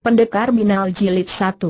Pendekar Binal Jilid 1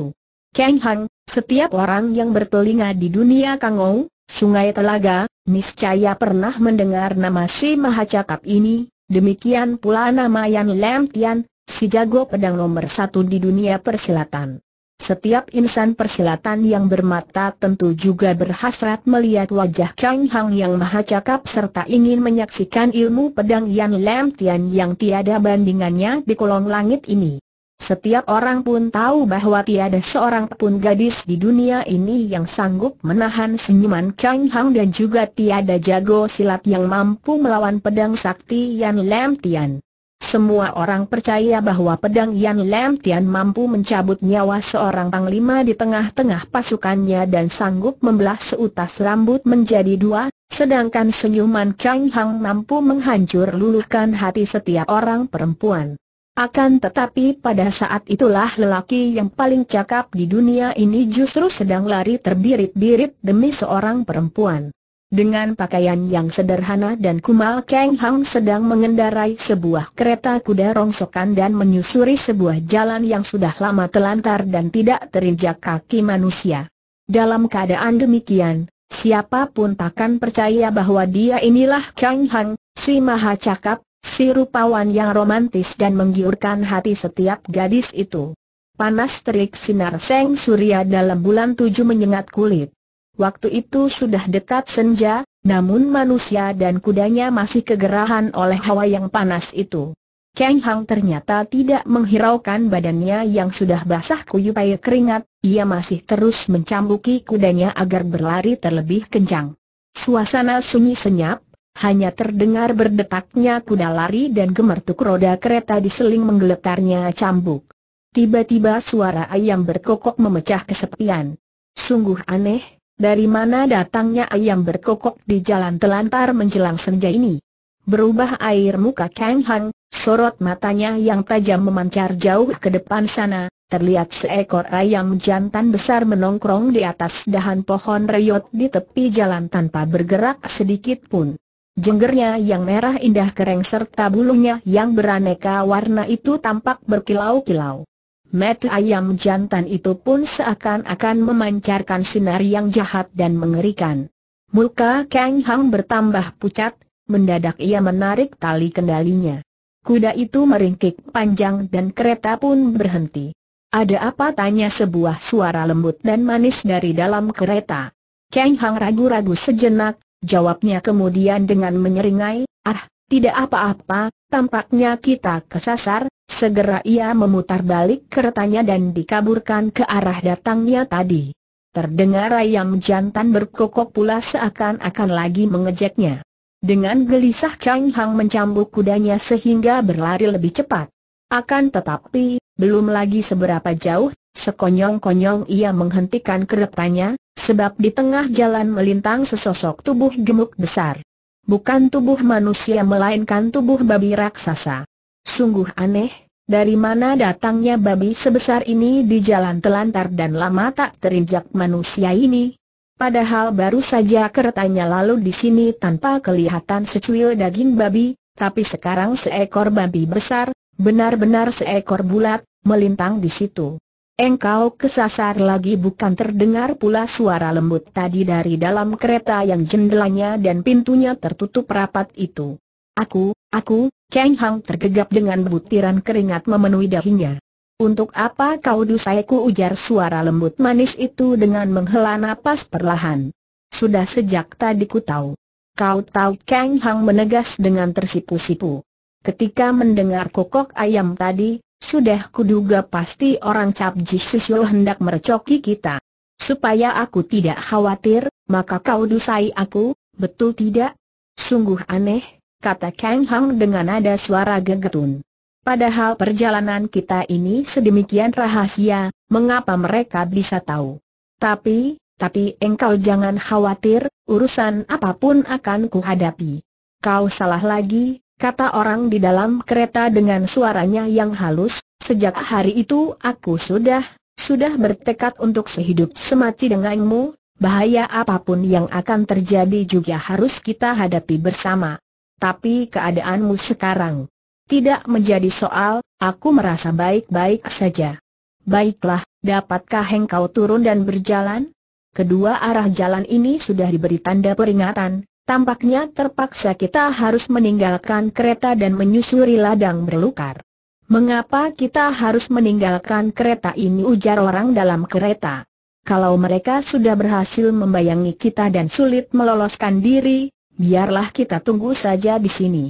Kang Hang, setiap orang yang bertelinga di dunia Kangou, Sungai Telaga, niscaya pernah mendengar nama si Mahacakap ini, demikian pula nama Yan Lam Tian, si jago pedang nomor satu di dunia persilatan. Setiap insan persilatan yang bermata tentu juga berhasrat melihat wajah Kang Hang yang maha cakap serta ingin menyaksikan ilmu pedang Yan Lam Tian yang tiada bandingannya di kolong langit ini. Setiap orang pun tahu bahwa tiada seorang pun gadis di dunia ini yang sanggup menahan senyuman Kang Hang dan juga tiada jago silat yang mampu melawan pedang sakti Yan Lam Tian. Semua orang percaya bahwa pedang Yan Lam Tian mampu mencabut nyawa seorang panglima di tengah-tengah pasukannya dan sanggup membelah seutas rambut menjadi dua, sedangkan senyuman Kang Hang mampu menghancur luluhkan hati setiap orang perempuan. Akan tetapi pada saat itulah lelaki yang paling cakap di dunia ini justru sedang lari terbirit-birit demi seorang perempuan. Dengan pakaian yang sederhana dan kumal Kang Hang sedang mengendarai sebuah kereta kuda rongsokan dan menyusuri sebuah jalan yang sudah lama telantar dan tidak terinjak kaki manusia. Dalam keadaan demikian, siapa pun takkan percaya bahwa dia inilah Kang Hang, si maha cakap, si rupawan yang romantis dan menggiurkan hati setiap gadis itu. Panas terik sinar seng surya dalam bulan tujuh menyengat kulit. Waktu itu sudah dekat senja, namun manusia dan kudanya masih kegerahan oleh hawa yang panas itu. Kang Hang ternyata tidak menghiraukan badannya yang sudah basah kuyupai keringat, ia masih terus mencambuki kudanya agar berlari terlebih kencang. Suasana sunyi senyap, hanya terdengar berdetaknya kuda lari dan gemertuk roda kereta diseling menggeletarnya cambuk. Tiba-tiba suara ayam berkokok memecah kesepian. Sungguh aneh, dari mana datangnya ayam berkokok di jalan telantar menjelang senja ini? Berubah air muka Kang Hang, sorot matanya yang tajam memancar jauh ke depan sana, terlihat seekor ayam jantan besar menongkrong di atas dahan pohon reyot di tepi jalan tanpa bergerak sedikit pun. Jenggernya yang merah indah kering serta bulunya yang beraneka warna itu tampak berkilau-kilau. Mata ayam jantan itu pun seakan-akan memancarkan sinar yang jahat dan mengerikan. Muka Kang Hang bertambah pucat, mendadak ia menarik tali kendalinya. Kuda itu meringkik panjang dan kereta pun berhenti. Ada apa tanya sebuah suara lembut dan manis dari dalam kereta. Kang Hang ragu-ragu sejenak, jawabnya kemudian dengan menyeringai, ah, tidak apa-apa, tampaknya kita kesasar, Segera ia memutar balik keretanya dan dikaburkan ke arah datangnya tadi. Terdengar ayam jantan berkokok pula seakan-akan lagi mengejeknya. Dengan gelisah Kang Hang mencambuk kudanya sehingga berlari lebih cepat. Akan tetapi, belum lagi seberapa jauh, sekonyong-konyong ia menghentikan keretanya, sebab di tengah jalan melintang sesosok tubuh gemuk besar. Bukan tubuh manusia melainkan tubuh babi raksasa. Sungguh aneh, dari mana datangnya babi sebesar ini di jalan telantar dan lama tak terinjak manusia ini? Padahal baru saja keretanya lalu di sini tanpa kelihatan secuil daging babi, tapi sekarang seekor babi besar, benar-benar seekor bulat, melintang di situ. Engkau kesasar lagi bukan terdengar pula suara lembut tadi dari dalam kereta yang jendelanya dan pintunya tertutup rapat itu. Aku, aku, Kang Hang tergegap dengan butiran keringat memenuhi dahinya. Untuk apa kau dusaiku ujar suara lembut manis itu dengan menghela napas perlahan. Sudah sejak tadi ku tahu. Kau tahu Kang Hang menegas dengan tersipu-sipu. Ketika mendengar kokok ayam tadi, sudah kuduga pasti orang Cap Ji Susul hendak merecoki kita. Supaya aku tidak khawatir, maka kau dusai aku, betul tidak? Sungguh aneh, kata Kang Hang dengan nada suara gegetun. Padahal perjalanan kita ini sedemikian rahasia, mengapa mereka bisa tahu? Tapi, tapi engkau jangan khawatir, urusan apa pun akan kuhadapi. Kau salah lagi, kata orang di dalam kereta dengan suaranya yang halus, sejak hari itu aku sudah, sudah bertekad untuk sehidup semati denganmu, bahaya apa pun yang akan terjadi juga harus kita hadapi bersama. Tapi keadaanmu sekarang. tidak menjadi soal, aku merasa baik-baik saja. Baiklah, dapatkah engkau turun dan berjalan? Kedua arah jalan ini sudah diberi tanda peringatan, tampaknya terpaksa kita harus meninggalkan kereta dan menyusuri ladang berlukar. Mengapa kita harus meninggalkan kereta ini ujar orang dalam kereta? Kalau mereka sudah berhasil membayangi kita dan sulit meloloskan diri, biarlah kita tunggu saja di sini.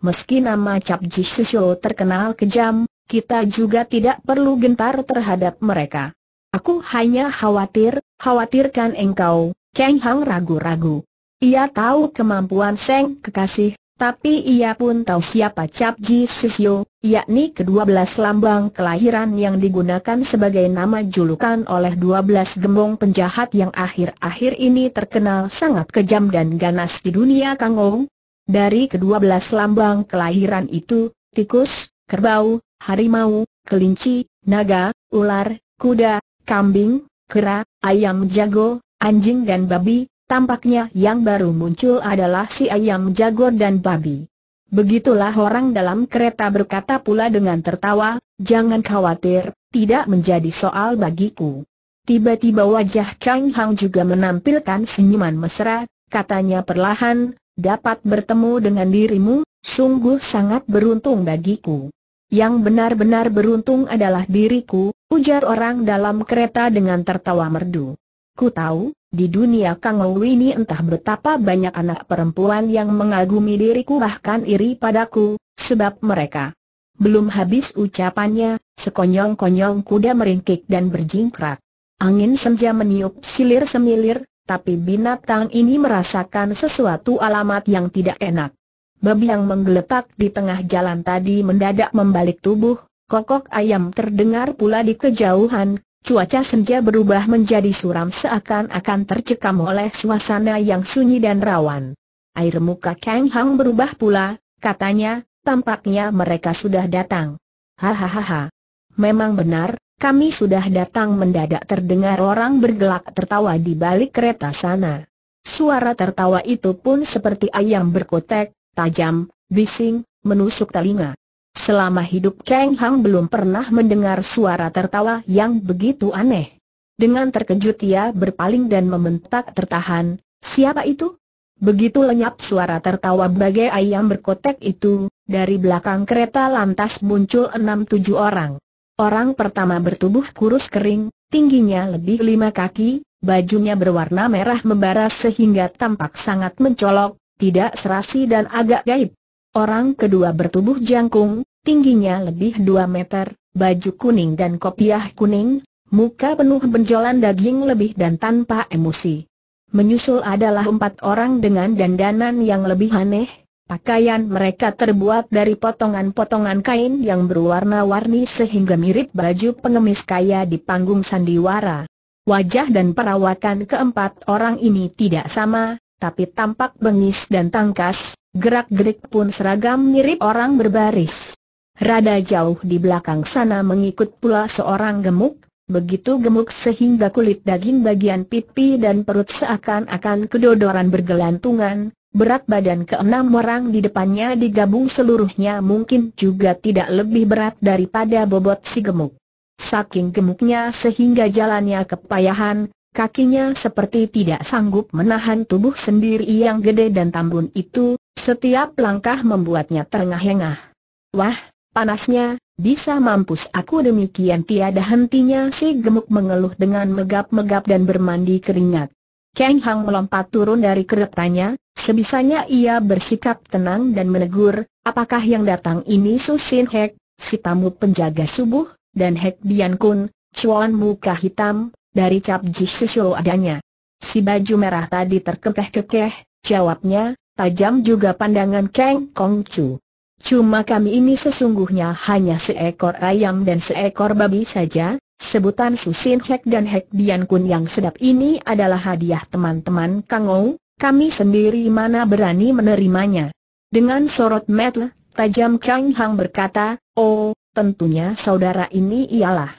Meski nama Cap Jisisyo terkenal kejam, kita juga tidak perlu gentar terhadap mereka. Aku hanya khawatir, khawatirkan engkau, Kang Hang ragu-ragu. Ia tahu kemampuan Seng kekasih, tapi ia pun tahu siapa Cap Ji Sisyo, yakni kedua belas lambang kelahiran yang digunakan sebagai nama julukan oleh dua belas gembong penjahat yang akhir-akhir ini terkenal sangat kejam dan ganas di dunia Kangong. Dari kedua belas lambang kelahiran itu, tikus, kerbau, harimau, kelinci, naga, ular, kuda, kambing, kera, ayam jago, anjing dan babi, tampaknya yang baru muncul adalah si ayam jago dan babi. Begitulah orang dalam kereta berkata pula dengan tertawa, jangan khawatir, tidak menjadi soal bagiku. Tiba-tiba wajah Kang Hang juga menampilkan senyuman mesra, katanya perlahan, dapat bertemu dengan dirimu, sungguh sangat beruntung bagiku. Yang benar-benar beruntung adalah diriku, ujar orang dalam kereta dengan tertawa merdu. Ku tahu, di dunia Kang ini entah betapa banyak anak perempuan yang mengagumi diriku bahkan iri padaku, sebab mereka. Belum habis ucapannya, sekonyong-konyong kuda meringkik dan berjingkrak. Angin senja meniup silir semilir, tapi binatang ini merasakan sesuatu alamat yang tidak enak. Babi yang menggeletak di tengah jalan tadi mendadak membalik tubuh, kokok ayam terdengar pula di kejauhan, cuaca senja berubah menjadi suram seakan-akan tercekam oleh suasana yang sunyi dan rawan. Air muka Kang Hang berubah pula, katanya, tampaknya mereka sudah datang. Hahaha. Memang benar, kami sudah datang mendadak terdengar orang bergelak tertawa di balik kereta sana. Suara tertawa itu pun seperti ayam berkotek, tajam, bising, menusuk telinga. Selama hidup Kang Hang belum pernah mendengar suara tertawa yang begitu aneh. Dengan terkejut ia berpaling dan membentak tertahan, siapa itu? Begitu lenyap suara tertawa bagai ayam berkotek itu, dari belakang kereta lantas muncul enam tujuh orang. Orang pertama bertubuh kurus kering, tingginya lebih lima kaki, bajunya berwarna merah membara sehingga tampak sangat mencolok, tidak serasi dan agak gaib. Orang kedua bertubuh jangkung, tingginya lebih dua meter, baju kuning dan kopiah kuning, muka penuh benjolan daging lebih dan tanpa emosi. Menyusul adalah empat orang dengan dandanan yang lebih aneh, Pakaian mereka terbuat dari potongan-potongan kain yang berwarna-warni sehingga mirip baju pengemis kaya di panggung sandiwara. Wajah dan perawakan keempat orang ini tidak sama, tapi tampak bengis dan tangkas, gerak-gerik pun seragam mirip orang berbaris. Rada jauh di belakang sana mengikut pula seorang gemuk, begitu gemuk sehingga kulit daging bagian pipi dan perut seakan-akan kedodoran bergelantungan, berat badan keenam orang di depannya digabung seluruhnya mungkin juga tidak lebih berat daripada bobot si gemuk. Saking gemuknya sehingga jalannya kepayahan, Kakinya seperti tidak sanggup menahan tubuh sendiri yang gede dan tambun itu, setiap langkah membuatnya terengah-engah. Wah, panasnya, bisa mampus aku demikian tiada hentinya si gemuk mengeluh dengan megap-megap dan bermandi keringat. Kang Hang melompat turun dari keretanya, sebisanya ia bersikap tenang dan menegur, apakah yang datang ini Susin Hek, si tamu penjaga subuh, dan Hek Bian Kun, cuan muka hitam, dari Cap Jisisho adanya. Si baju merah tadi terkekeh-kekeh, jawabnya, tajam juga pandangan Kang Kong Chu. Cuma kami ini sesungguhnya hanya seekor ayam dan seekor babi saja, sebutan Susin Hek dan Hek Bian Kun yang sedap ini adalah hadiah teman-teman Kang Ou, kami sendiri mana berani menerimanya. Dengan sorot mata, tajam Kang Hang berkata, oh, tentunya saudara ini ialah.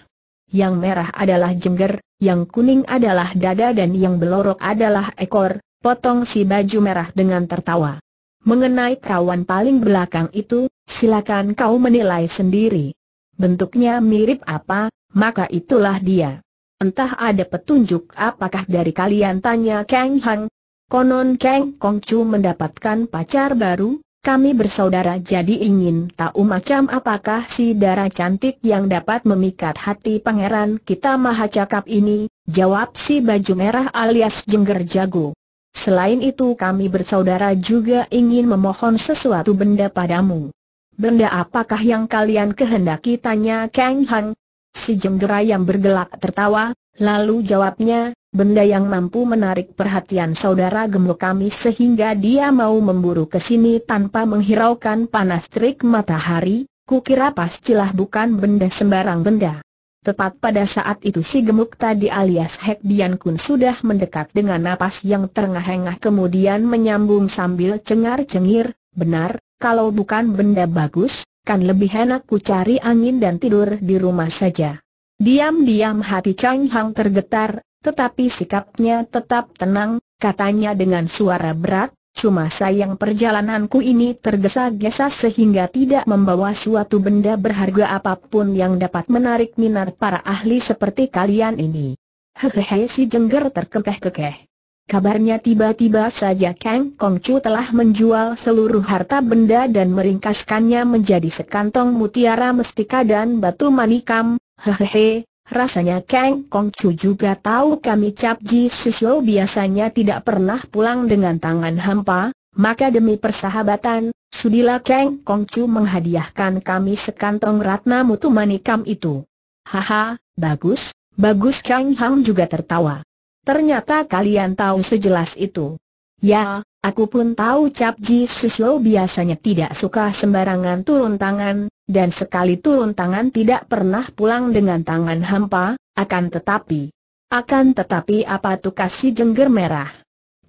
Yang merah adalah jengger, yang kuning adalah dada dan yang belorok adalah ekor, potong si baju merah dengan tertawa. Mengenai kawan paling belakang itu, silakan kau menilai sendiri. Bentuknya mirip apa, maka itulah dia. Entah ada petunjuk apakah dari kalian tanya Kang Hang. Konon Kang Kongcu mendapatkan pacar baru, kami bersaudara jadi ingin tahu macam apakah si darah cantik yang dapat memikat hati pangeran kita maha cakap ini, jawab si baju merah alias jengger jago. Selain itu kami bersaudara juga ingin memohon sesuatu benda padamu. Benda apakah yang kalian kehendaki tanya Kang Hang? Si jenggera yang bergelak tertawa, lalu jawabnya, benda yang mampu menarik perhatian saudara gemuk kami sehingga dia mau memburu ke sini tanpa menghiraukan panas terik matahari, kukira pastilah bukan benda sembarang benda. Tepat pada saat itu si gemuk tadi alias Hek Bian Kun sudah mendekat dengan napas yang terengah-engah kemudian menyambung sambil cengar-cengir, benar, kalau bukan benda bagus, kan lebih enak ku cari angin dan tidur di rumah saja. Diam-diam hati Kang Hang tergetar, tetapi sikapnya tetap tenang, katanya dengan suara berat, Cuma sayang perjalananku ini tergesa-gesa sehingga tidak membawa suatu benda berharga apa pun yang dapat menarik minat para ahli seperti kalian ini. Hehehe si jengger terkekeh-kekeh. Kabarnya tiba-tiba saja Kang Kongcu telah menjual seluruh harta benda dan meringkaskannya menjadi sekantong mutiara mestika dan batu manikam. Hehehe, Rasanya Kang Kong Chu juga tahu kami Cap Ji Sisyo biasanya tidak pernah pulang dengan tangan hampa, maka demi persahabatan, sudilah Kang Kong Chu menghadiahkan kami sekantong ratna mutu manikam itu. Haha, bagus, bagus Kang Hang juga tertawa. Ternyata kalian tahu sejelas itu. Ya, aku pun tahu Cap Ji Sisyo biasanya tidak suka sembarangan turun tangan, dan sekali turun tangan tidak pernah pulang dengan tangan hampa, akan tetapi, akan tetapi apa tuh kasih jengger merah?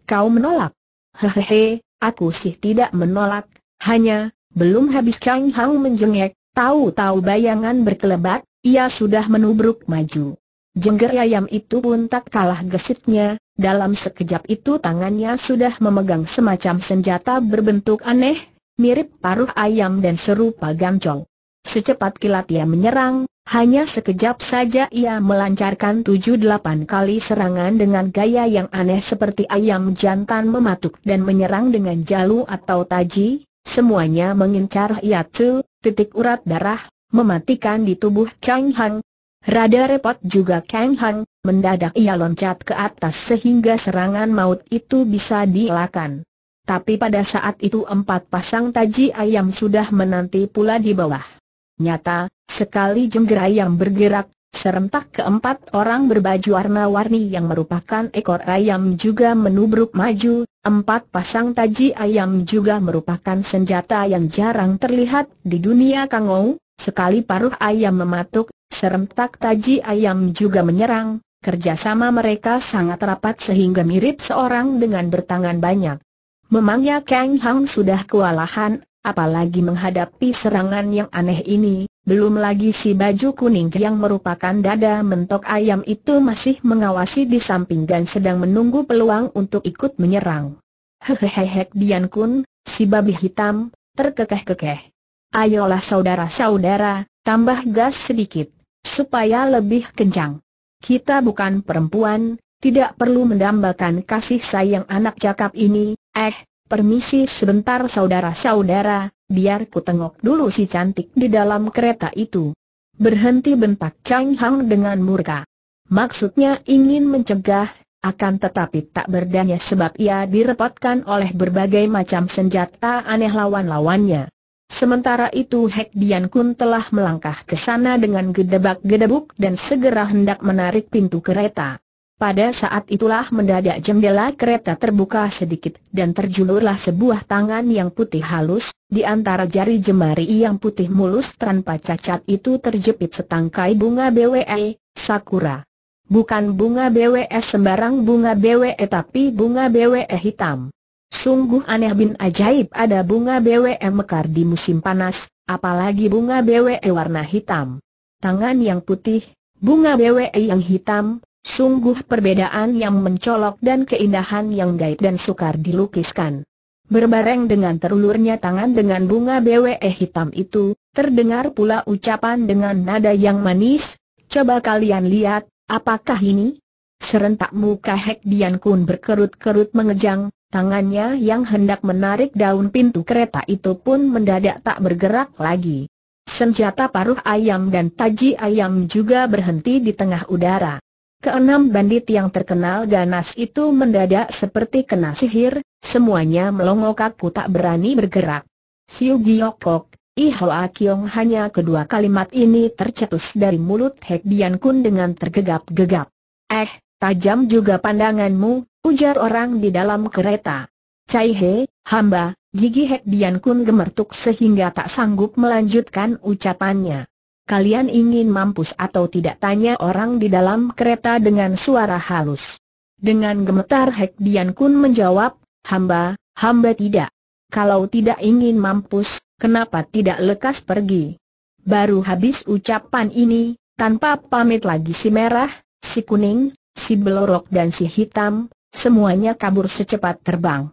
Kau menolak? Hehehe, aku sih tidak menolak, hanya, belum habis Kang Hang menjengek, tahu-tahu bayangan berkelebat, ia sudah menubruk maju. Jengger ayam itu pun tak kalah gesitnya, dalam sekejap itu tangannya sudah memegang semacam senjata berbentuk aneh, mirip paruh ayam dan serupa gancong. Secepat kilat ia menyerang, hanya sekejap saja ia melancarkan tujuh delapan kali serangan dengan gaya yang aneh seperti ayam jantan mematuk dan menyerang dengan jalu atau taji, semuanya mengincar Yatsu, titik urat darah, mematikan di tubuh Kang Hang. Rada repot juga Kang Hang, mendadak ia loncat ke atas sehingga serangan maut itu bisa dielakkan. Tapi pada saat itu empat pasang taji ayam sudah menanti pula di bawah. Nyata, sekali jenggerai yang bergerak, serentak keempat orang berbaju warna-warni yang merupakan ekor ayam juga menubruk maju, empat pasang taji ayam juga merupakan senjata yang jarang terlihat di dunia Kangou, sekali paruh ayam mematuk, serentak taji ayam juga menyerang, kerjasama mereka sangat rapat sehingga mirip seorang dengan bertangan banyak. Memangnya Kang Hang sudah kewalahan, apalagi menghadapi serangan yang aneh ini, belum lagi si baju kuning yang merupakan dada mentok ayam itu masih mengawasi di samping dan sedang menunggu peluang untuk ikut menyerang. Hehehe Bian Kun, si babi hitam, terkekeh-kekeh. Ayolah saudara-saudara, tambah gas sedikit, supaya lebih kencang. Kita bukan perempuan, tidak perlu mendambakan kasih sayang anak cakap ini, Eh, permisi sebentar saudara-saudara, biar ku tengok dulu si cantik di dalam kereta itu. Berhenti bentak Kang Hang dengan murka. Maksudnya ingin mencegah, akan tetapi tak berdaya sebab ia direpotkan oleh berbagai macam senjata aneh lawan-lawannya. Sementara itu Hek Dian Kun telah melangkah ke sana dengan gedebak-gedebuk dan segera hendak menarik pintu kereta. Pada saat itulah mendadak jendela kereta terbuka sedikit dan terjulurlah sebuah tangan yang putih halus, di antara jari jemari yang putih mulus tanpa cacat itu terjepit setangkai bunga BWE, Sakura. Bukan bunga BWE sembarang bunga BWE tapi bunga BWE hitam. Sungguh aneh bin ajaib ada bunga BWE mekar di musim panas, apalagi bunga BWE warna hitam. Tangan yang putih, bunga BWE yang hitam, Sungguh perbedaan yang mencolok dan keindahan yang gaib dan sukar dilukiskan. Berbareng dengan terulurnya tangan dengan bunga BWE hitam itu, terdengar pula ucapan dengan nada yang manis, coba kalian lihat, apakah ini? Serentak muka Hek Dian Kun berkerut-kerut mengejang, tangannya yang hendak menarik daun pintu kereta itu pun mendadak tak bergerak lagi. Senjata paruh ayam dan taji ayam juga berhenti di tengah udara. Keenam bandit yang terkenal ganas itu mendadak seperti kena sihir, semuanya melongok aku tak berani bergerak. Siu Giokok, Ihoa Kiong hanya kedua kalimat ini tercetus dari mulut Hek Bian Kun dengan tergegap-gegap. Eh, tajam juga pandanganmu, ujar orang di dalam kereta. Cai He, hamba, gigi Hek Bian Kun gemertuk sehingga tak sanggup melanjutkan ucapannya. Kalian ingin mampus atau tidak tanya orang di dalam kereta dengan suara halus. Dengan gemetar Hek Dian Kun menjawab, hamba, hamba tidak. Kalau tidak ingin mampus, kenapa tidak lekas pergi? Baru habis ucapan ini, tanpa pamit lagi si merah, si kuning, si belorok dan si hitam, semuanya kabur secepat terbang.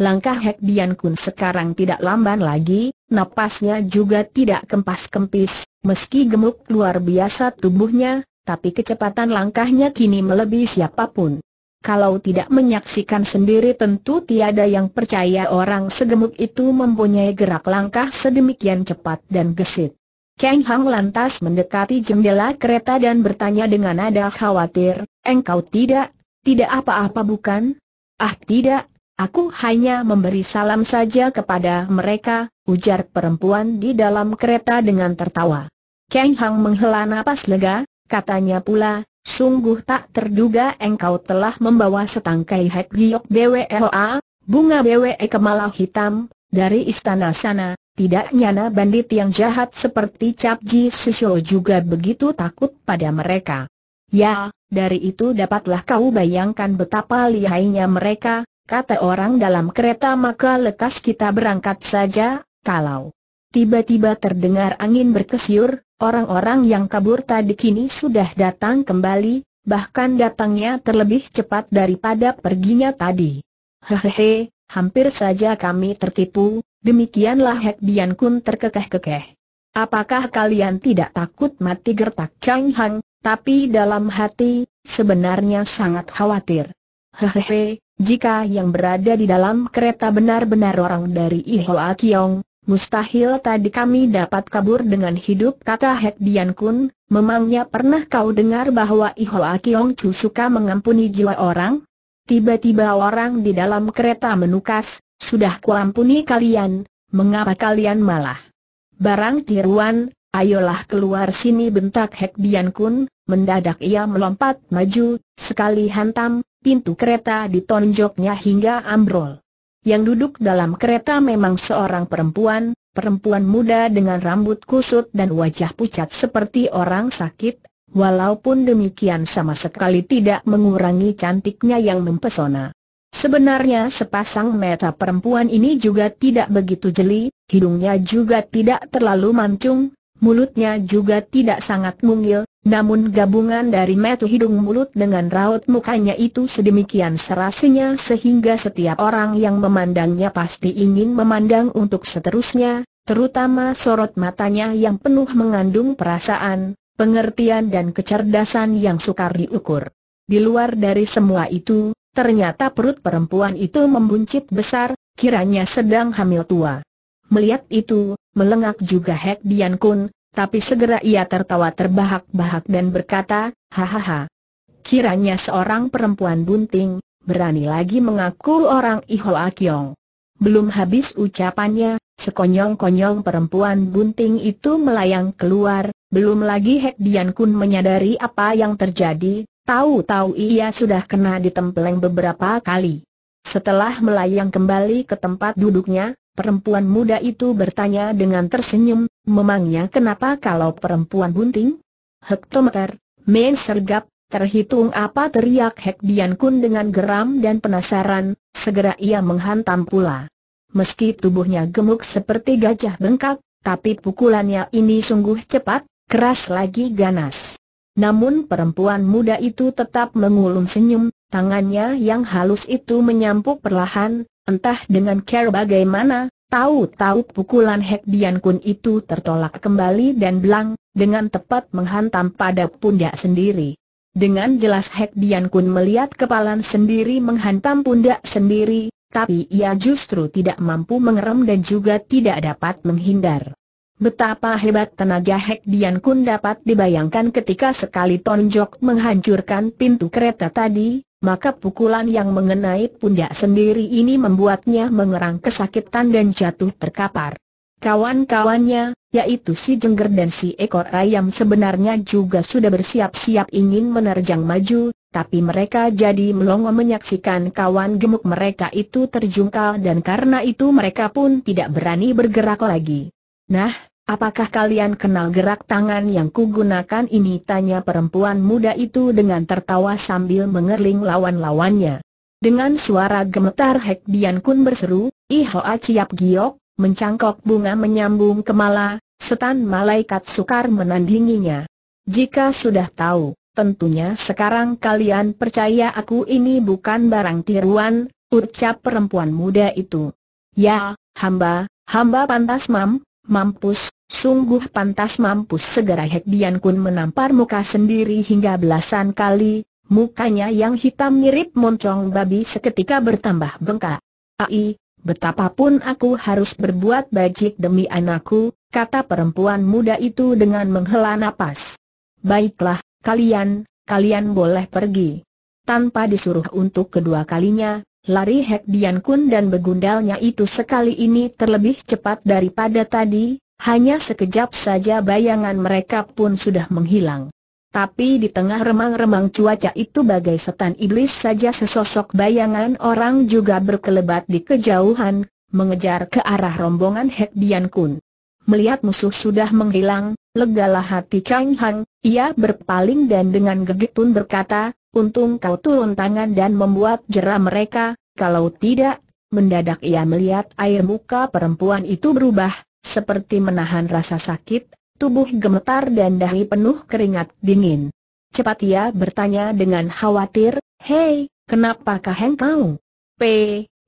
Langkah Hek Dian Kun sekarang tidak lamban lagi, napasnya juga tidak kempas-kempis, meski gemuk luar biasa tubuhnya, tapi kecepatan langkahnya kini melebihi siapa pun. Kalau tidak menyaksikan sendiri tentu tiada yang percaya orang segemuk itu mempunyai gerak langkah sedemikian cepat dan gesit. Kang Hang lantas mendekati jendela kereta dan bertanya dengan nada khawatir, engkau tidak, tidak apa-apa bukan? Ah tidak, Aku hanya memberi salam saja kepada mereka, ujar perempuan di dalam kereta dengan tertawa. Kang Hang menghela napas lega, katanya pula, sungguh tak terduga engkau telah membawa setangkai hek giok BWEOA, bunga BWE kemalau hitam, dari istana sana, tidak nyana bandit yang jahat seperti Cap Ji Sisho juga begitu takut pada mereka. Ya, dari itu dapatlah kau bayangkan betapa lihainya mereka, kata orang dalam kereta maka lekas kita berangkat saja, kalau tiba-tiba terdengar angin berkesyur, orang-orang yang kabur tadi kini sudah datang kembali, bahkan datangnya terlebih cepat daripada perginya tadi. Hehehe, hampir saja kami tertipu, demikianlah Hek Bian Kun terkekeh-kekeh. Apakah kalian tidak takut mati gertak Kang Hang, tapi dalam hati, sebenarnya sangat khawatir. Hehehe, jika yang berada di dalam kereta benar-benar orang dari Ihoa Kiong, mustahil tadi kami dapat kabur dengan hidup kata Hek Dian Kun, memangnya pernah kau dengar bahwa Ihoa Kiong Chu suka mengampuni jiwa orang? Tiba-tiba orang di dalam kereta menukas, sudah kuampuni kalian, mengapa kalian malah? Barang tiruan, ayolah keluar sini bentak Hek Dian Kun, mendadak ia melompat maju, sekali hantam, pintu kereta ditonjoknya hingga ambrol. Yang duduk dalam kereta memang seorang perempuan, perempuan muda dengan rambut kusut dan wajah pucat seperti orang sakit, walaupun demikian sama sekali tidak mengurangi cantiknya yang mempesona. Sebenarnya sepasang mata perempuan ini juga tidak begitu jeli, hidungnya juga tidak terlalu mancung, mulutnya juga tidak sangat mungil, namun gabungan dari metu hidung mulut dengan raut mukanya itu sedemikian serasinya sehingga setiap orang yang memandangnya pasti ingin memandang untuk seterusnya, terutama sorot matanya yang penuh mengandung perasaan, pengertian dan kecerdasan yang sukar diukur. Di luar dari semua itu, ternyata perut perempuan itu membuncit besar, kiranya sedang hamil tua. Melihat itu, melengak juga Hek Dian Kun, tapi segera ia tertawa terbahak-bahak dan berkata, hahaha. Kiranya seorang perempuan bunting, berani lagi mengaku orang Ihoa Kiong. Belum habis ucapannya, sekonyong-konyong perempuan bunting itu melayang keluar, belum lagi Hek Dian Kun menyadari apa yang terjadi, tahu-tahu ia sudah kena ditempeleng beberapa kali. Setelah melayang kembali ke tempat duduknya, Perempuan muda itu bertanya dengan tersenyum, memangnya kenapa kalau perempuan bunting? Hektometer, main sergap, terhitung apa teriak Hek Bian Kun dengan geram dan penasaran, segera ia menghantam pula. Meski tubuhnya gemuk seperti gajah bengkak, tapi pukulannya ini sungguh cepat, keras lagi ganas. Namun perempuan muda itu tetap mengulum senyum, tangannya yang halus itu menyampuk perlahan, Entah dengan care bagaimana, tahu-tahu pukulan Hek Bian Kun itu tertolak kembali dan belang, dengan tepat menghantam pada pundak sendiri. Dengan jelas Hek Bian Kun melihat kepalan sendiri menghantam pundak sendiri, tapi ia justru tidak mampu mengerem dan juga tidak dapat menghindar. Betapa hebat tenaga Hek Bian Kun dapat dibayangkan ketika sekali tonjok menghancurkan pintu kereta tadi, maka pukulan yang mengenai pundak sendiri ini membuatnya mengerang kesakitan dan jatuh terkapar. Kawan-kawannya, yaitu si Jengger dan si ekor ayam sebenarnya juga sudah bersiap-siap ingin menerjang maju, tapi mereka jadi melongo menyaksikan kawan gemuk mereka itu terjungkal dan karena itu mereka pun tidak berani bergerak lagi. Nah, apakah kalian kenal gerak tangan yang kugunakan ini? Tanya perempuan muda itu dengan tertawa sambil mengerling lawan-lawannya. Dengan suara gemetar Hek Bian Kun berseru, Ihoa Ciap Giok, mencangkok bunga menyambung kemala, setan malaikat sukar menandinginya. Jika sudah tahu, tentunya sekarang kalian percaya aku ini bukan barang tiruan, ucap perempuan muda itu. Ya, hamba, hamba pantas mam, Mampus, sungguh pantas mampus segera Hek Bian Kun menampar muka sendiri hingga belasan kali, mukanya yang hitam mirip moncong babi seketika bertambah bengkak. Ai, betapapun aku harus berbuat bajik demi anakku, kata perempuan muda itu dengan menghela napas. Baiklah, kalian, kalian boleh pergi. Tanpa disuruh untuk kedua kalinya, Lari Hek Bian Kun dan begundalnya itu sekali ini terlebih cepat daripada tadi, hanya sekejap saja bayangan mereka pun sudah menghilang. Tapi di tengah remang-remang cuaca itu bagai setan iblis saja sesosok bayangan orang juga berkelebat di kejauhan, mengejar ke arah rombongan Hek Bian Kun. Melihat musuh sudah menghilang, legalah hati Kang Hang, ia berpaling dan dengan gegitun berkata, Untung kau turun tangan dan membuat jerah mereka, kalau tidak, mendadak ia melihat air muka perempuan itu berubah, seperti menahan rasa sakit, tubuh gemetar dan dahi penuh keringat dingin. Cepat ia bertanya dengan khawatir, Hei, kenapakah engkau? P,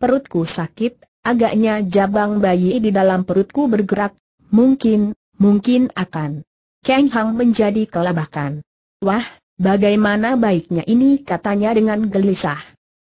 perutku sakit, agaknya jabang bayi di dalam perutku bergerak, mungkin, mungkin akan. Kang Hang menjadi kelabakan. Wah, Bagaimana baiknya ini katanya dengan gelisah.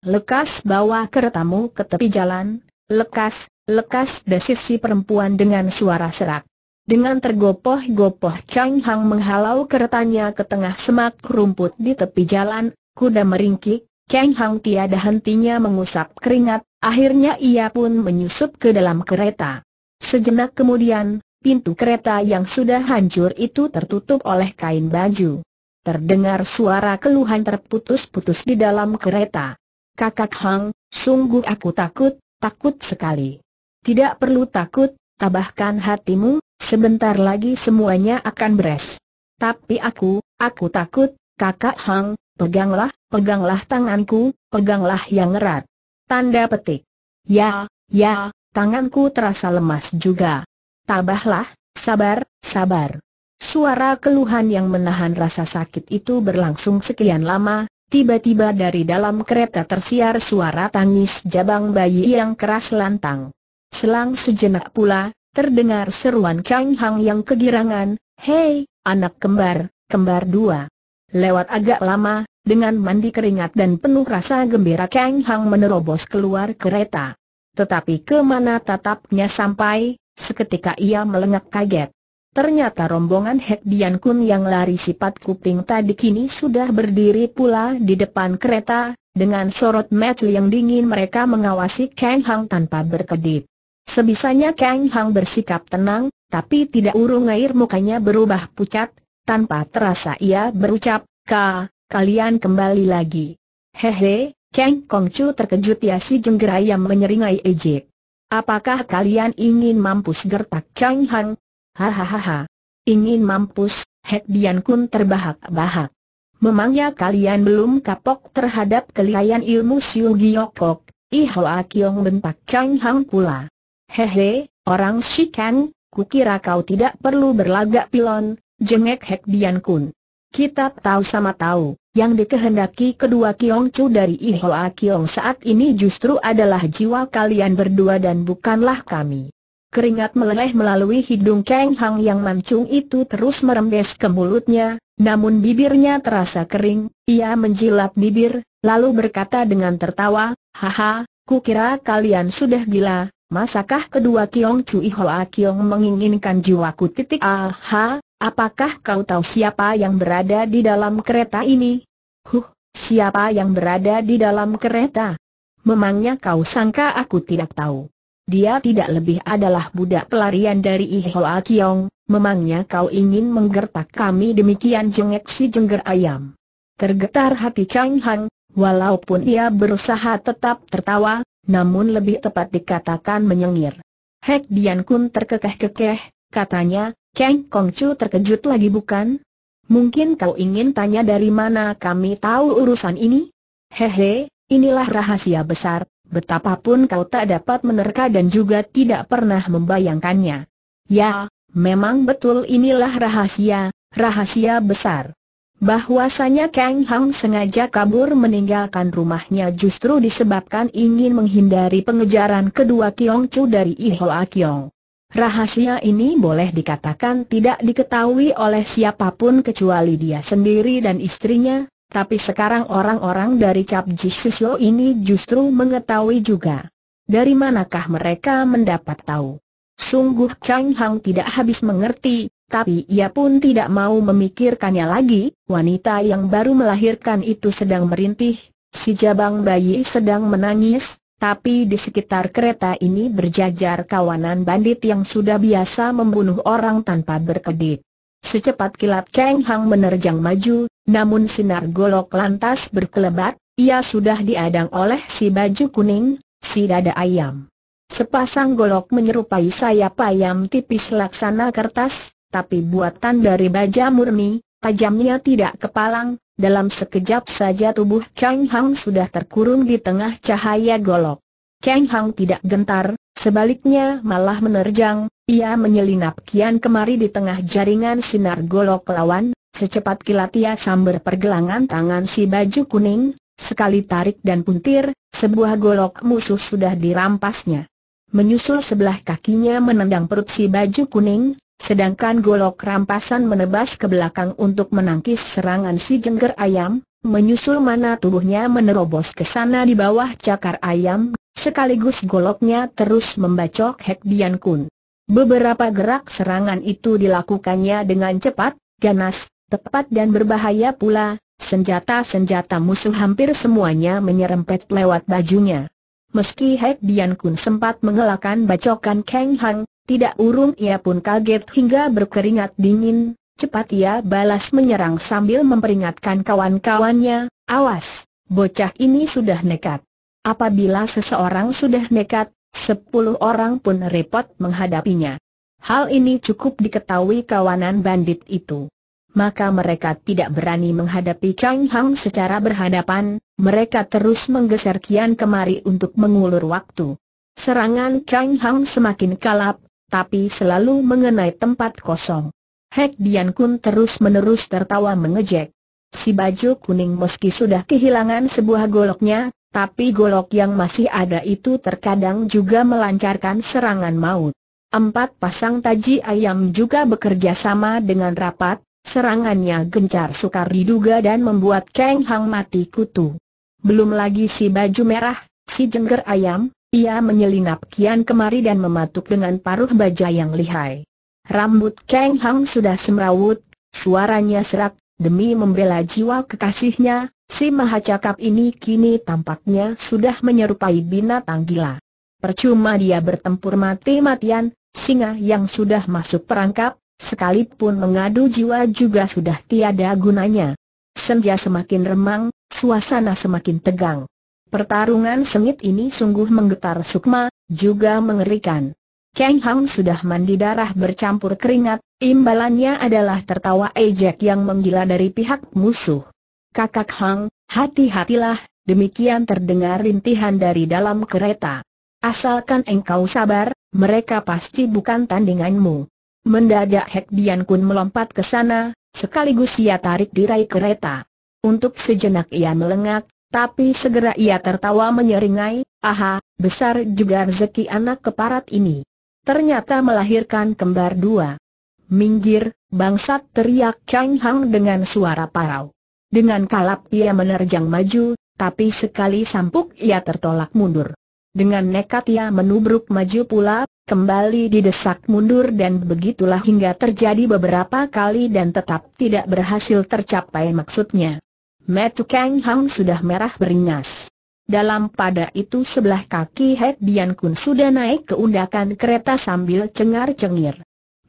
Lekas bawa keretamu ke tepi jalan, lekas, lekas desis si perempuan dengan suara serak. Dengan tergopoh-gopoh Chang Hang menghalau keretanya ke tengah semak rumput di tepi jalan, kuda meringkik, Kang Hang tiada hentinya mengusap keringat, akhirnya ia pun menyusup ke dalam kereta. Sejenak kemudian, pintu kereta yang sudah hancur itu tertutup oleh kain baju. Terdengar suara keluhan terputus-putus di dalam kereta. Kakak Hang, sungguh aku takut, takut sekali. Tidak perlu takut, tabahkan hatimu, sebentar lagi semuanya akan beres. Tapi aku, aku takut, kakak Hang, peganglah, peganglah tanganku, peganglah yang erat. Tanda petik. Ya, ya, tanganku terasa lemas juga. Tabahlah, sabar, sabar. Suara keluhan yang menahan rasa sakit itu berlangsung sekian lama, tiba-tiba dari dalam kereta tersiar suara tangis jabang bayi yang keras lantang. Selang sejenak pula, terdengar seruan Kang Hang yang kegirangan, Hei, anak kembar, kembar dua. Lewat agak lama, dengan mandi keringat dan penuh rasa gembira Kang Hang menerobos keluar kereta. Tetapi ke mana tatapnya sampai, seketika ia melengak kaget. Ternyata rombongan Hek Bian Kun yang lari sifat kuping tadi kini sudah berdiri pula di depan kereta, dengan sorot mata yang dingin mereka mengawasi Kang Hang tanpa berkedip. Sebisanya Kang Hang bersikap tenang, tapi tidak urung air mukanya berubah pucat, tanpa terasa ia berucap, Ka, kalian kembali lagi. Hehe, Kang Kongcu terkejut ya si jenggerai yang menyeringai ejek. Apakah kalian ingin mampus gertak Kang Hang? Hahaha. Ingin mampus, Hek Bian Kun terbahak-bahak. Memangnya kalian belum kapok terhadap kelihayan ilmu Siu Giokok? Ihoa Kiong bentak Kang Hang pula. Hehe, orang Shikan, kukira kau tidak perlu berlagak pilon, jengek Hek Bian Kun. Kita tahu sama tahu, Yang dikehendaki kedua Kiong Chu dari Ihoa Kiong saat ini justru adalah jiwa kalian berdua dan bukanlah kami. Keringat meleleh melalui hidung Kang Hang yang mancung itu terus merembes ke mulutnya, namun bibirnya terasa kering, ia menjilat bibir, lalu berkata dengan tertawa, Haha, kukira kalian sudah gila, masakah kedua Kiong Chu Ihoa Kiong menginginkan jiwaku titik aha, Apakah kau tahu siapa yang berada di dalam kereta ini? Huh, siapa yang berada di dalam kereta? Memangnya kau sangka aku tidak tahu? Dia tidak lebih adalah budak pelarian dari Ihoa Kiong, memangnya kau ingin menggertak kami demikian jengek si jengger ayam. Tergetar hati Kang Hang, walaupun ia berusaha tetap tertawa, namun lebih tepat dikatakan menyengir. Hek Dian Kun terkekeh-kekeh, katanya, Kang Kongcu terkejut lagi bukan? Mungkin kau ingin tanya dari mana kami tahu urusan ini? Hehe, inilah rahasia besar, betapapun kau tak dapat menerka dan juga tidak pernah membayangkannya. Ya, memang betul inilah rahasia, rahasia besar. Bahwasanya Kang Hang sengaja kabur meninggalkan rumahnya justru disebabkan ingin menghindari pengejaran kedua Kiong Chu dari Ihoa Kiong. Rahasia ini boleh dikatakan tidak diketahui oleh siapa pun kecuali dia sendiri dan istrinya, tapi sekarang orang-orang dari Cap Jisuyo ini justru mengetahui juga. Dari manakah mereka mendapat tahu? Sungguh Kang Hang tidak habis mengerti, tapi ia pun tidak mau memikirkannya lagi, wanita yang baru melahirkan itu sedang merintih, si jabang bayi sedang menangis, tapi di sekitar kereta ini berjajar kawanan bandit yang sudah biasa membunuh orang tanpa berkedip. Secepat kilat Kang Hang menerjang maju, namun sinar golok lantas berkelebat, ia sudah diadang oleh si baju kuning, si dada ayam. Sepasang golok menyerupai sayap ayam tipis laksana kertas, tapi buatan dari baja murni, tajamnya tidak kepalang, dalam sekejap saja tubuh Kang Hang sudah terkurung di tengah cahaya golok. Kang Hang tidak gentar, sebaliknya malah menerjang, ia menyelinap kian kemari di tengah jaringan sinar golok lawan, secepat kilat ia sambar pergelangan tangan si baju kuning, sekali tarik dan puntir, sebuah golok musuh sudah dirampasnya. Menyusul sebelah kakinya menendang perut si baju kuning, sedangkan golok rampasan menebas ke belakang untuk menangkis serangan si jengger ayam, menyusul mana tubuhnya menerobos ke sana di bawah cakar ayam, sekaligus goloknya terus membacok Hek Bian Kun. Beberapa gerak serangan itu dilakukannya dengan cepat, ganas, tepat dan berbahaya pula, senjata-senjata musuh hampir semuanya menyerempet lewat bajunya. Meski Hek Bian Kun sempat mengelakkan bacokan Kang Hang, tidak urung ia pun kaget hingga berkeringat dingin, cepat ia balas menyerang sambil memperingatkan kawan-kawannya, awas, bocah ini sudah nekat. Apabila seseorang sudah nekat, sepuluh orang pun repot menghadapinya. Hal ini cukup diketahui kawanan bandit itu. Maka mereka tidak berani menghadapi Kang Hang secara berhadapan, mereka terus menggeser kian kemari untuk mengulur waktu. Serangan Kang Hang semakin kalap, tapi selalu mengenai tempat kosong. Hek Dian Kun terus-menerus tertawa mengejek. Si baju kuning meski sudah kehilangan sebuah goloknya, tapi golok yang masih ada itu terkadang juga melancarkan serangan maut. Empat pasang taji ayam juga bekerja sama dengan rapat, serangannya gencar sukar diduga dan membuat Kang Hang mati kutu. Belum lagi si baju merah, si jengger ayam, ia menyelinap kian kemari dan mematuk dengan paruh baja yang lihai. Rambut Kang Hang sudah semrawut, suaranya serak, demi membela jiwa kekasihnya, si mahacakap ini kini tampaknya sudah menyerupai binatang gila. Percuma dia bertempur mati-matian, singa yang sudah masuk perangkap, sekalipun mengadu jiwa juga sudah tiada gunanya. Senja semakin remang, suasana semakin tegang. Pertarungan sengit ini sungguh menggetar Sukma, juga mengerikan. Kang Hang sudah mandi darah bercampur keringat, imbalannya adalah tertawa ejek yang menggila dari pihak musuh. Kakak Hang, hati-hatilah, demikian terdengar rintihan dari dalam kereta. Asalkan engkau sabar, mereka pasti bukan tandinganmu. Mendadak Hek Dian Kun melompat ke sana, sekaligus ia tarik dirai kereta. Untuk sejenak ia melengak, tapi segera ia tertawa menyeringai, aha, besar juga rezeki anak keparat ini. Ternyata melahirkan kembar dua. Minggir, bangsat teriak Kang Hang dengan suara parau. Dengan kalap ia menerjang maju, tapi sekali sampuk ia tertolak mundur. Dengan nekat ia menubruk maju pula, kembali didesak mundur dan begitulah hingga terjadi beberapa kali dan tetap tidak berhasil tercapai maksudnya. Metu Kang Hang sudah merah beringas. Dalam pada itu sebelah kaki Het Bian Kun sudah naik ke undakan kereta sambil cengar-cengir.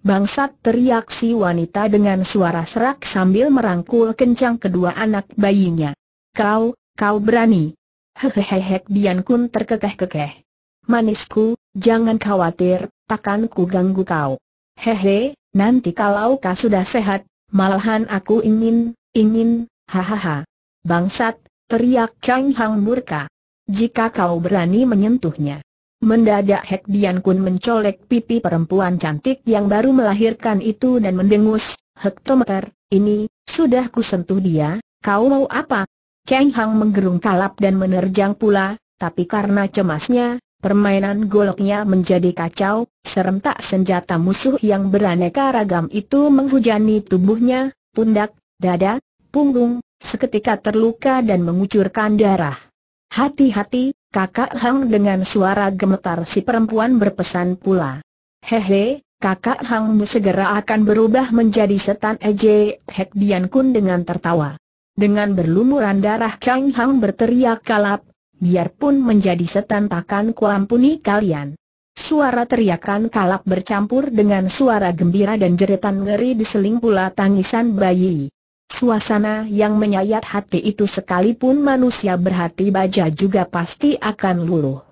Bangsat teriak si wanita dengan suara serak sambil merangkul kencang kedua anak bayinya. Kau, kau berani. Hehehe Het Bian Kun terkekeh-kekeh. Manisku, jangan khawatir, takkan ku ganggu kau. Hehe, nanti kalau kau sudah sehat, malahan aku ingin, ingin, Hahaha. Bangsat, teriak Kang Hang murka. Jika kau berani menyentuhnya. Mendadak Hek Bian Kun mencolek pipi perempuan cantik yang baru melahirkan itu dan mendengus, Hektometer, ini, sudah kusentuh dia, kau mau apa? Kang Hang menggerung kalap dan menerjang pula, tapi karena cemasnya, permainan goloknya menjadi kacau, serentak senjata musuh yang beraneka ragam itu menghujani tubuhnya, pundak, dada, punggung, seketika terluka dan mengucurkan darah. Hati-hati, kakak Hang dengan suara gemetar si perempuan berpesan pula. Hehe, kakak Hangmu segera akan berubah menjadi setan eje, Hek Bian Kun dengan tertawa. Dengan berlumuran darah Kang Hang berteriak kalap, biarpun menjadi setan takkan kuampuni kalian. Suara teriakan kalap bercampur dengan suara gembira dan jeritan ngeri diseling pula tangisan bayi. Suasana yang menyayat hati itu sekalipun manusia berhati baja juga pasti akan luluh.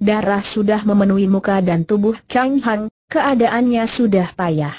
Darah sudah memenuhi muka dan tubuh Kang Hang, keadaannya sudah payah.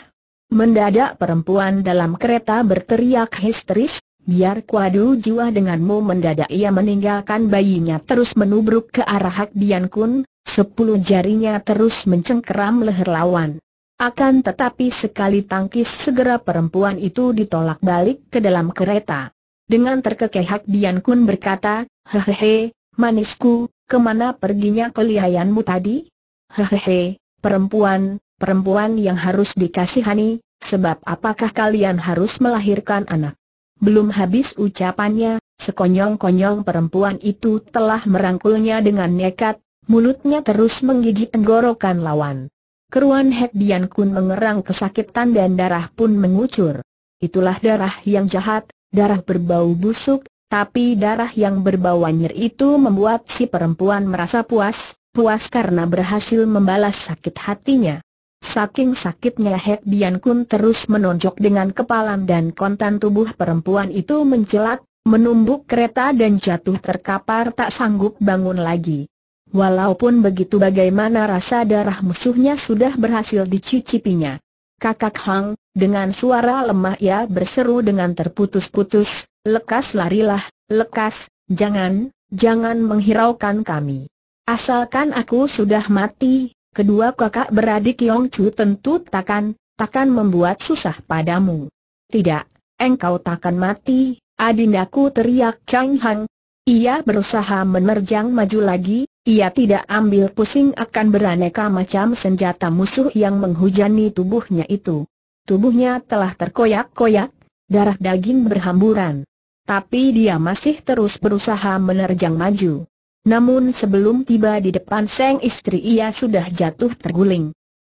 Mendadak perempuan dalam kereta berteriak histeris, biar kuadu jiwa denganmu mendadak ia meninggalkan bayinya terus menubruk ke arah Hak Bian Kun, sepuluh jarinya terus mencengkeram leher lawan. Akan tetapi sekali tangkis segera perempuan itu ditolak balik ke dalam kereta. Dengan terkekehak Bian Kun berkata, Hehehe, manisku, ke mana perginya kelihayanmu tadi? Hehehe, perempuan, perempuan yang harus dikasihani, sebab apakah kalian harus melahirkan anak? Belum habis ucapannya, sekonyong-konyong perempuan itu telah merangkulnya dengan nekat, mulutnya terus menggigit tenggorokan lawan. Keruan Hek Bian Kun mengerang kesakitan dan darah pun mengucur. Itulah darah yang jahat, darah berbau busuk, tapi darah yang berbau anjir itu membuat si perempuan merasa puas, puas karena berhasil membalas sakit hatinya. Saking sakitnya Hek Bian Kun terus menonjok dengan kepala dan kontan tubuh perempuan itu mencelat, menumbuk kereta dan jatuh terkapar tak sanggup bangun lagi. Walaupun begitu bagaimana rasa darah musuhnya sudah berhasil dicicipinya. Kakak Hang, dengan suara lemah ia berseru dengan terputus-putus, lekas larilah, lekas, jangan, jangan menghiraukan kami. Asalkan aku sudah mati, kedua kakak beradik Yong Chu tentu takkan, takkan membuat susah padamu. Tidak, engkau takkan mati, adindaku teriak Kang Hang. Ia berusaha menerjang maju lagi, ia tidak ambil pusing akan beraneka macam senjata musuh yang menghujani tubuhnya itu. Tubuhnya telah terkoyak-koyak, darah daging berhamburan. Tapi dia masih terus berusaha menerjang maju. Namun sebelum tiba di depan sang istri ia sudah jatuh terguling.